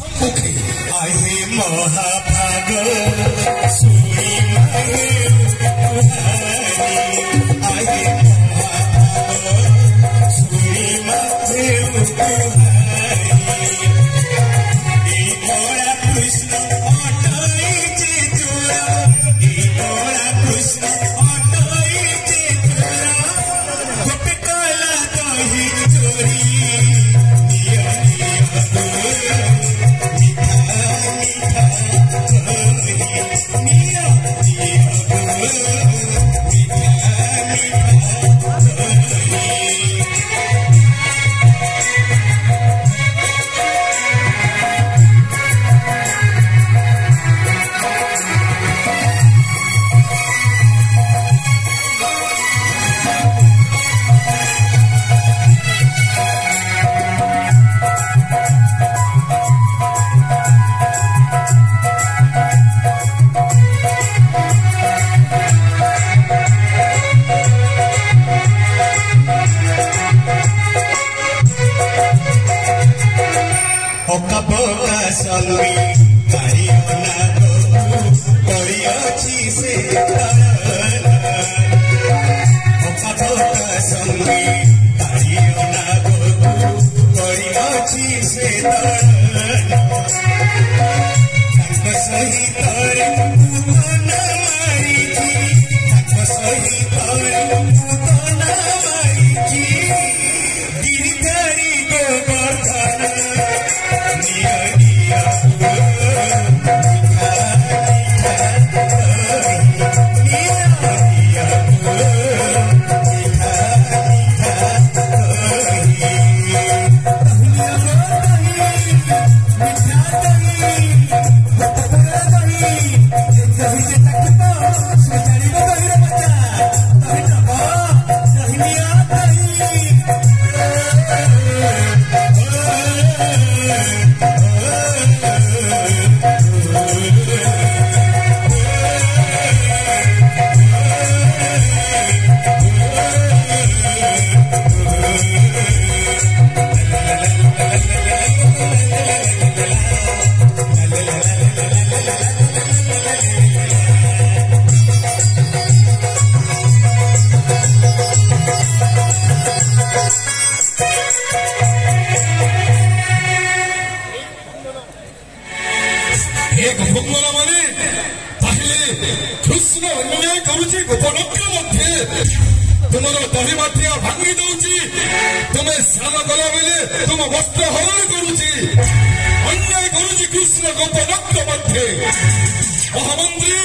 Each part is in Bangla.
I am Mahapagal, I am Mahapagal, Suri Thank you. me. ତୁମର ଦହିମାଠିଆ ଭାଙ୍ଗି ଦଉଛି ତୁମେ ସ୍ନାନ କଲାବେଳେ ତୁମ ବସ୍ତ୍ର ହରଣ କରୁଛି ଅନ୍ୟାୟ କରୁଛି କୃଷ୍ଣ ଗୋପଦତ୍ତ ମଧ୍ୟେ ମହାମନ୍ତ୍ରୀ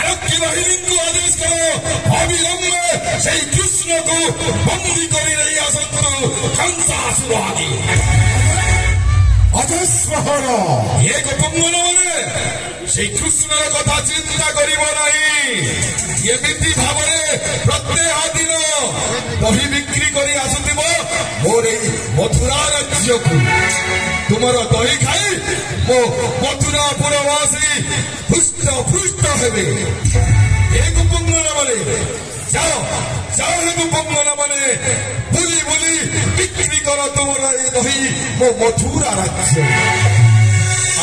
ଆରକ୍ଷୀ ବାହିନୀଙ୍କୁ ଆଦେଶ କର ଅବିଲମ୍ବେ ସେଇ କୃଷ୍ଣକୁ ବନ୍ଦୀ କରି ନେଇ ଆସନ୍ତୁ ଖଂସାସୁରାଗୀ ଅଜସ୍ର ଏକ ପଙ୍ଗନମାନେ সেই কৃষ্ণর কথা চিন্তা করিব নাই এমিতি ভাবরে প্রত্যেক দিন বহি বিক্রি করে আসুব মোর এই মথুরা রাজ্যকু তোমার দহি খাই মো মথুরা পুরবাসী হুষ্ট ফুষ্ট হবে হে কুম্ভরা বলে যাও যাও হে কুম্ভরা মানে বুলি বুলি বিক্রি কর তোমার এই দহি মো মথুরা রাজ্য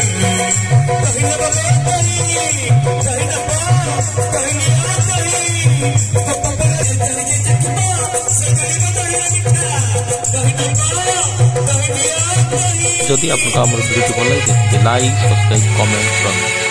भी भल आहे लक् सब्सक्राइब कमेंट कर